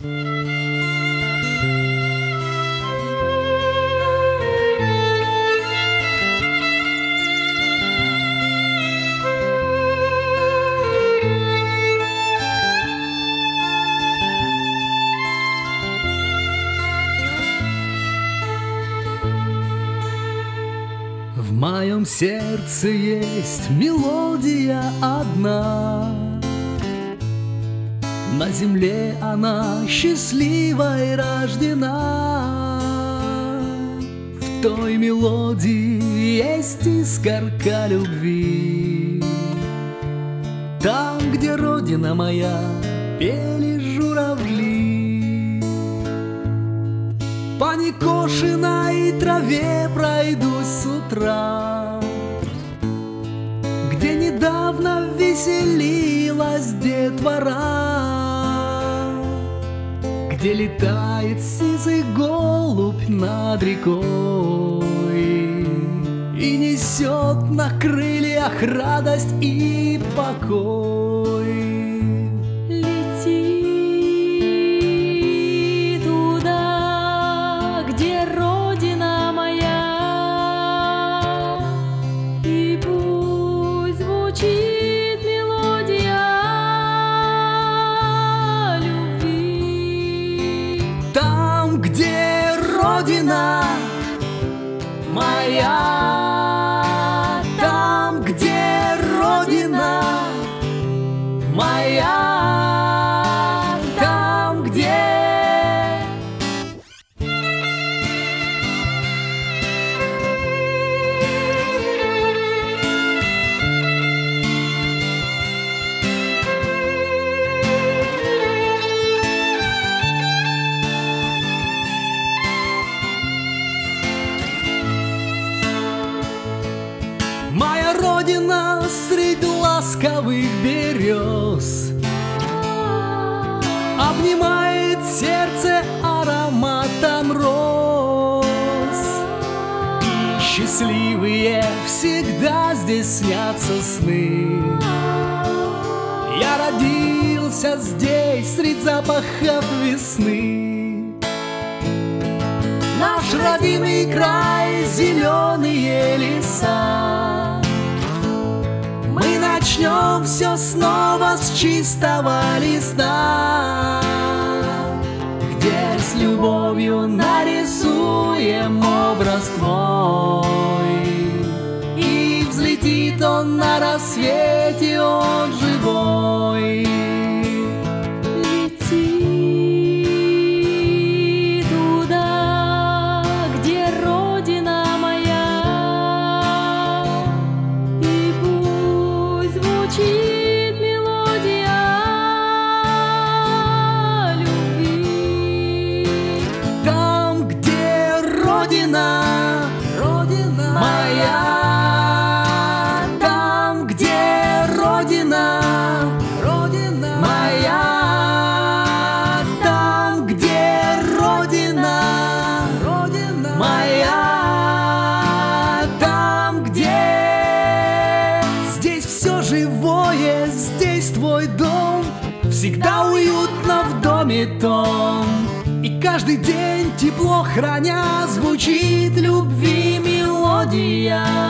В моем сердце есть мелодия одна На земле она счастливой рождена. В той мелодии есть искорка любви. Там, где родина моя, пели журавли. По некошенной траве пройдусь с утра Где недавно веселилась детвора Где летает сизый голубь над рекой И несет на крыльях радость и покой моя, Родина среди ласковых берез. Обнимает сердце ароматом роз. Счастливые всегда здесь снятся сны. Я родился здесь среди запахов весны. Наш родимый край, зеленые леса начнем все снова с чистого листа. Где с любовью нарисуем образ твой? И взлетит он на рассвете, он живой родина, родина моя, там, где родина, родина моя, там, где родина, родина моя, там, где здесь все живое, здесь твой дом, всегда уютно в доме том. И каждый день тепло храня звучит любви мелодия.